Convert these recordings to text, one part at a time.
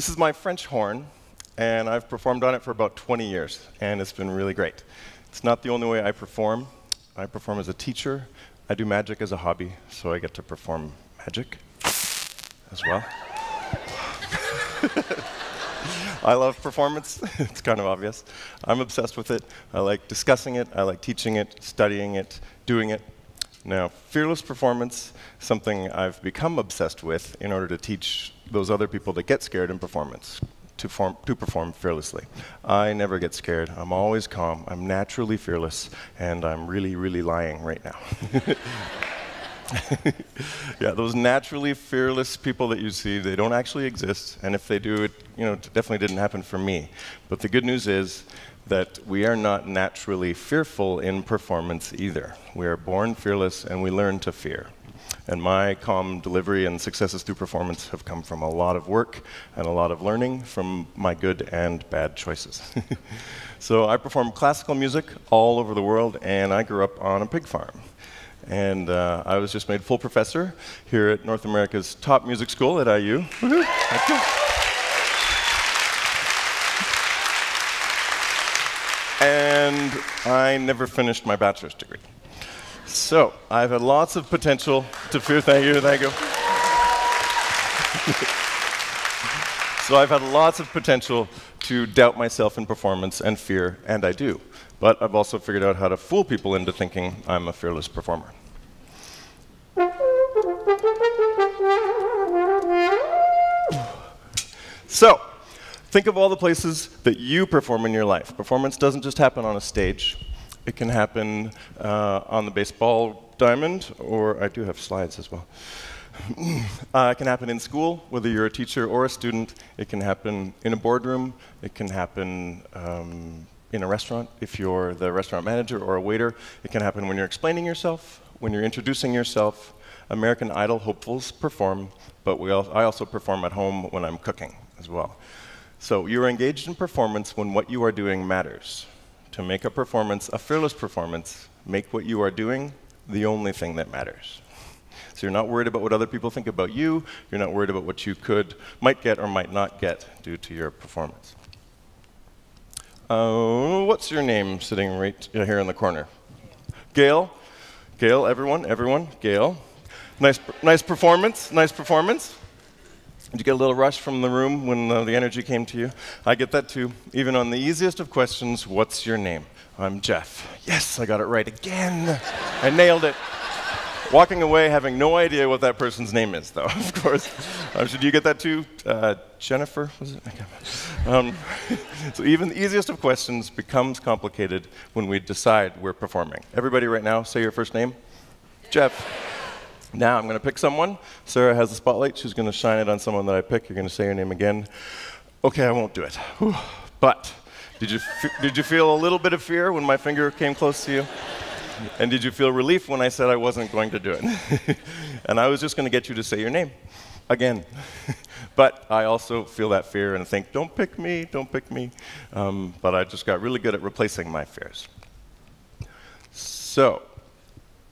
This is my French horn, and I've performed on it for about 20 years, and it's been really great. It's not the only way I perform. I perform as a teacher. I do magic as a hobby, so I get to perform magic as well. I love performance. it's kind of obvious. I'm obsessed with it. I like discussing it. I like teaching it, studying it, doing it. Now, fearless performance, something I've become obsessed with in order to teach those other people that get scared in performance to, form, to perform fearlessly. I never get scared. I'm always calm. I'm naturally fearless, and I'm really, really lying right now. yeah, those naturally fearless people that you see, they don't actually exist. And if they do, it you know, it definitely didn't happen for me. But the good news is that we are not naturally fearful in performance either. We are born fearless and we learn to fear. And my calm delivery and successes through performance have come from a lot of work and a lot of learning from my good and bad choices. so I perform classical music all over the world, and I grew up on a pig farm. And uh, I was just made full professor here at North America's top music school at IU. and I never finished my bachelor's degree. So I've had lots of potential to fear. Thank you, thank you. so I've had lots of potential to doubt myself in performance and fear, and I do. But I've also figured out how to fool people into thinking I'm a fearless performer. So, think of all the places that you perform in your life. Performance doesn't just happen on a stage. It can happen uh, on the baseball diamond, or I do have slides as well. uh, it can happen in school, whether you're a teacher or a student. It can happen in a boardroom. It can happen um, in a restaurant if you're the restaurant manager or a waiter. It can happen when you're explaining yourself, when you're introducing yourself. American Idol hopefuls perform, but al I also perform at home when I'm cooking as well. So you're engaged in performance when what you are doing matters to make a performance, a fearless performance, make what you are doing the only thing that matters. So you're not worried about what other people think about you. You're not worried about what you could, might get or might not get due to your performance. Uh, what's your name sitting right here in the corner? Gail. Gail, everyone, everyone. Gail. Nice, nice performance. Nice performance. Did you get a little rush from the room when uh, the energy came to you? I get that too. Even on the easiest of questions, what's your name? I'm Jeff. Yes, I got it right again. I nailed it. Walking away having no idea what that person's name is, though, of course. Um, did you get that too? Uh, Jennifer, was it? Um, so even the easiest of questions becomes complicated when we decide we're performing. Everybody right now, say your first name. Jeff. Now I'm going to pick someone. Sarah has the spotlight. She's going to shine it on someone that I pick. You're going to say your name again. Okay, I won't do it. Whew. But did you, did you feel a little bit of fear when my finger came close to you? And did you feel relief when I said I wasn't going to do it? and I was just going to get you to say your name again. but I also feel that fear and think, don't pick me, don't pick me. Um, but I just got really good at replacing my fears. So,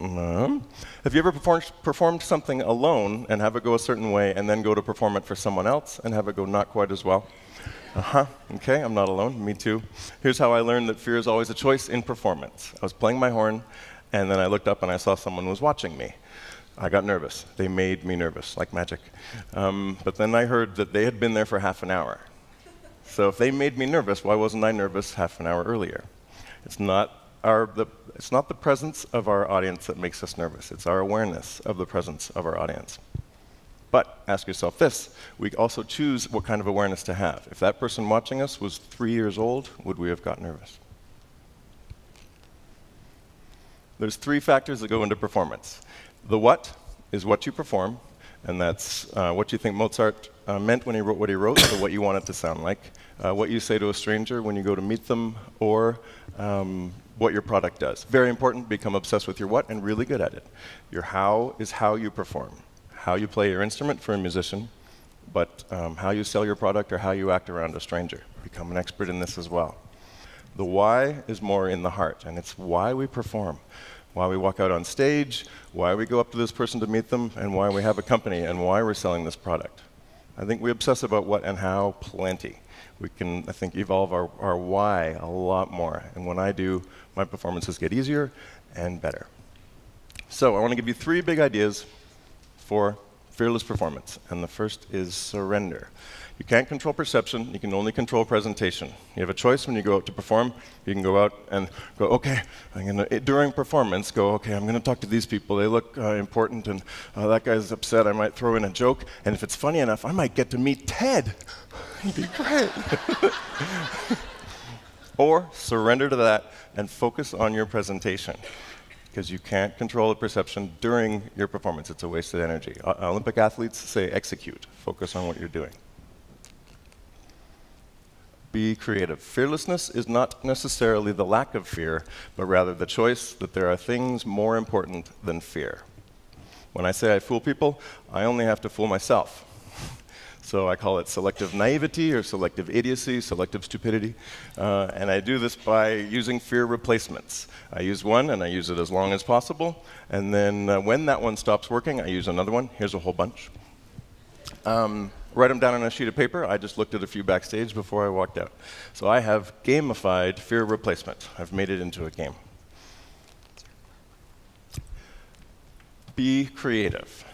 have you ever performed, performed something alone and have it go a certain way and then go to perform it for someone else and have it go not quite as well? Uh huh. Okay, I'm not alone. Me too. Here's how I learned that fear is always a choice in performance. I was playing my horn, and then I looked up and I saw someone was watching me. I got nervous. They made me nervous, like magic. Um, but then I heard that they had been there for half an hour. So if they made me nervous, why wasn't I nervous half an hour earlier? It's not our, the, it's not the presence of our audience that makes us nervous, it's our awareness of the presence of our audience. But ask yourself this we also choose what kind of awareness to have. If that person watching us was three years old, would we have got nervous? There's three factors that go into performance. The what is what you perform, and that's uh, what you think Mozart uh, meant when he wrote what he wrote, so what you want it to sound like, uh, what you say to a stranger when you go to meet them, or um, what your product does. Very important, become obsessed with your what and really good at it. Your how is how you perform, how you play your instrument for a musician, but um, how you sell your product or how you act around a stranger. Become an expert in this as well. The why is more in the heart, and it's why we perform, why we walk out on stage, why we go up to this person to meet them, and why we have a company, and why we're selling this product. I think we obsess about what and how plenty. We can, I think, evolve our, our why a lot more. And when I do, my performances get easier and better. So I want to give you three big ideas for fearless performance. And the first is surrender. You can't control perception, you can only control presentation. You have a choice when you go out to perform. You can go out and go, okay, I'm gonna, during performance, go, okay, I'm going to talk to these people. They look uh, important, and uh, that guy's upset. I might throw in a joke. And if it's funny enough, I might get to meet Ted. He'd be great. or surrender to that and focus on your presentation because you can't control the perception during your performance. It's a wasted energy. Uh, Olympic athletes say execute, focus on what you're doing. Be creative. Fearlessness is not necessarily the lack of fear, but rather the choice that there are things more important than fear. When I say I fool people, I only have to fool myself. So I call it selective naivety or selective idiocy, selective stupidity. Uh, and I do this by using fear replacements. I use one and I use it as long as possible. And then uh, when that one stops working, I use another one. Here's a whole bunch. Um, write them down on a sheet of paper. I just looked at a few backstage before I walked out. So I have gamified fear replacement. I've made it into a game. Be creative.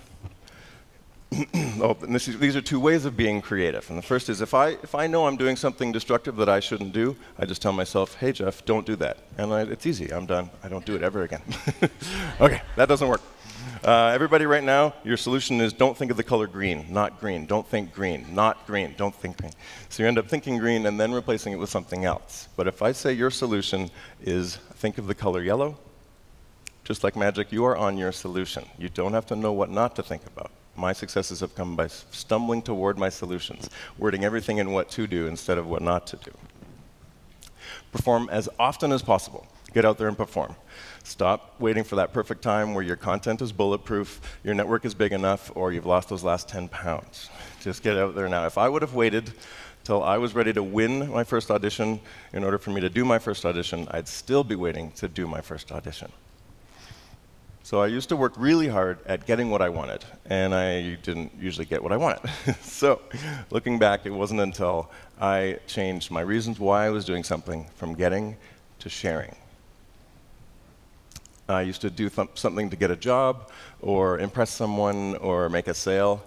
oh, is, these are two ways of being creative. And the first is if I, if I know I'm doing something destructive that I shouldn't do, I just tell myself, hey, Jeff, don't do that. And I, it's easy. I'm done. I don't do it ever again. okay, that doesn't work. Uh, everybody right now, your solution is don't think of the color green, not green. Don't think green, not green. Don't think green. So you end up thinking green and then replacing it with something else. But if I say your solution is think of the color yellow, just like magic, you are on your solution. You don't have to know what not to think about. My successes have come by stumbling toward my solutions, wording everything in what to do instead of what not to do. Perform as often as possible. Get out there and perform. Stop waiting for that perfect time where your content is bulletproof, your network is big enough, or you've lost those last 10 pounds. Just get out there now. If I would have waited till I was ready to win my first audition in order for me to do my first audition, I'd still be waiting to do my first audition. So I used to work really hard at getting what I wanted, and I didn't usually get what I wanted. so looking back, it wasn't until I changed my reasons why I was doing something from getting to sharing. I used to do something to get a job, or impress someone, or make a sale,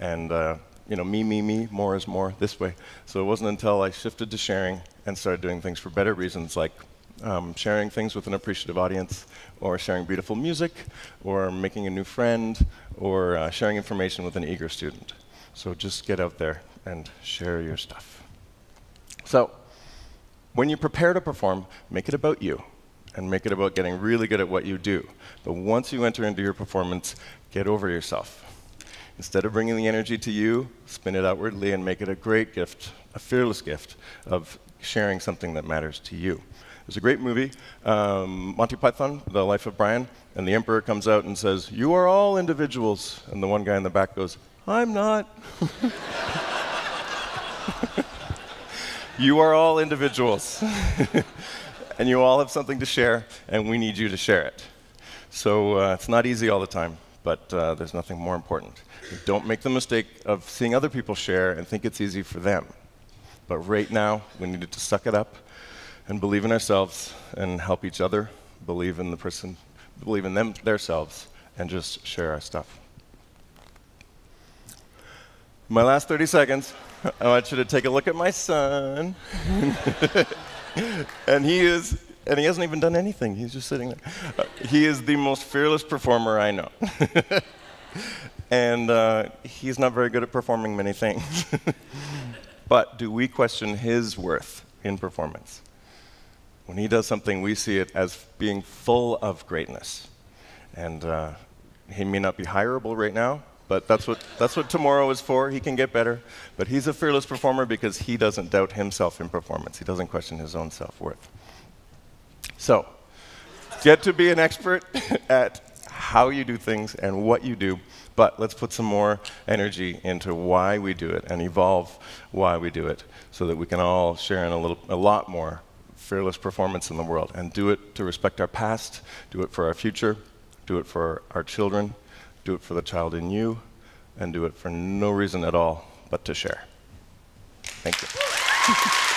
and uh, you know, me, me, me, more is more, this way. So it wasn't until I shifted to sharing and started doing things for better reasons, like um, sharing things with an appreciative audience, or sharing beautiful music, or making a new friend, or uh, sharing information with an eager student. So just get out there and share your stuff. So, when you prepare to perform, make it about you and make it about getting really good at what you do. But once you enter into your performance, get over yourself. Instead of bringing the energy to you, spin it outwardly and make it a great gift, a fearless gift of sharing something that matters to you. There's a great movie, um, Monty Python, The Life of Brian, and the emperor comes out and says, You are all individuals. And the one guy in the back goes, I'm not. you are all individuals. and you all have something to share, and we need you to share it. So uh, it's not easy all the time, but uh, there's nothing more important. Don't make the mistake of seeing other people share and think it's easy for them. But right now, we need to suck it up and believe in ourselves and help each other believe in the person, believe in them, themselves, and just share our stuff. My last 30 seconds, I want you to take a look at my son. and he is, and he hasn't even done anything. He's just sitting there. Uh, he is the most fearless performer I know. and uh, he's not very good at performing many things. but do we question his worth in performance? When he does something, we see it as being full of greatness. And uh, he may not be hireable right now, but that's what, that's what tomorrow is for. He can get better. But he's a fearless performer because he doesn't doubt himself in performance. He doesn't question his own self worth. So, get to be an expert at how you do things and what you do, but let's put some more energy into why we do it and evolve why we do it so that we can all share in a, little, a lot more fearless performance in the world and do it to respect our past, do it for our future, do it for our children, do it for the child in you, and do it for no reason at all but to share. Thank you.